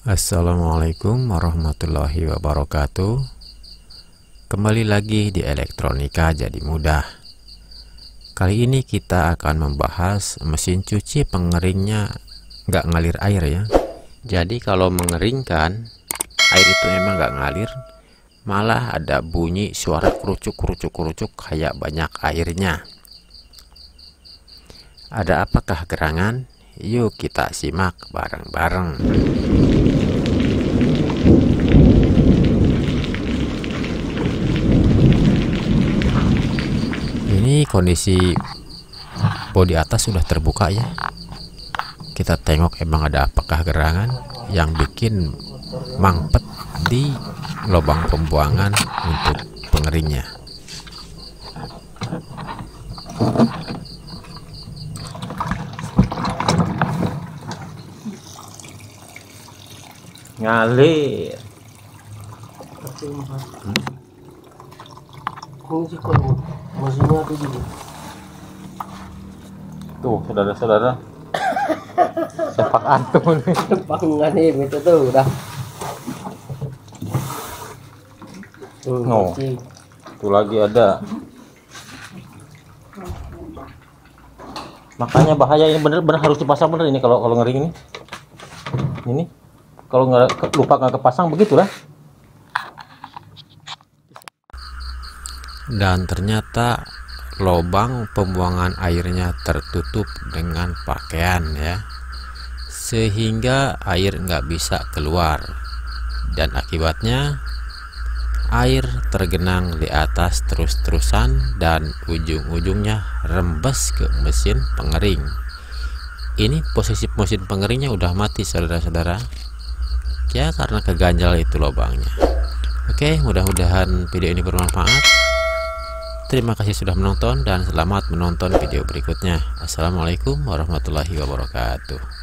Assalamualaikum warahmatullahi wabarakatuh. Kembali lagi di elektronika jadi mudah. Kali ini kita akan membahas mesin cuci pengeringnya nggak ngalir air ya. Jadi kalau mengeringkan air itu emang nggak ngalir Malah ada bunyi suara kerucuk-kerucuk-kerucuk kayak banyak airnya. Ada apakah gerangan? Yuk kita simak bareng-bareng. Ini kondisi bodi atas sudah terbuka ya. Kita tengok emang ada apakah gerangan yang bikin mangpet di lubang pembuangan untuk pengeringnya. Ngalir Ini sih kalau mesinnya tuh gini. tuh saudara-saudara sepak antum nih Pangan nih itu tuh udah. Tuh, No. tuh lagi ada makanya bahaya ini bener-bener harus dipasang bener ini kalau kalau ngering ini ini kalau nggak lupa nggak kepasang begitulah. Dan ternyata lubang pembuangan airnya tertutup dengan pakaian ya. Sehingga air nggak bisa keluar. Dan akibatnya air tergenang di atas terus-terusan dan ujung-ujungnya rembes ke mesin pengering. Ini posisi mesin pengeringnya udah mati saudara-saudara ya karena keganjal itu lubangnya oke mudah-mudahan video ini bermanfaat Terima kasih sudah menonton dan selamat menonton video berikutnya. Assalamualaikum warahmatullahi wabarakatuh.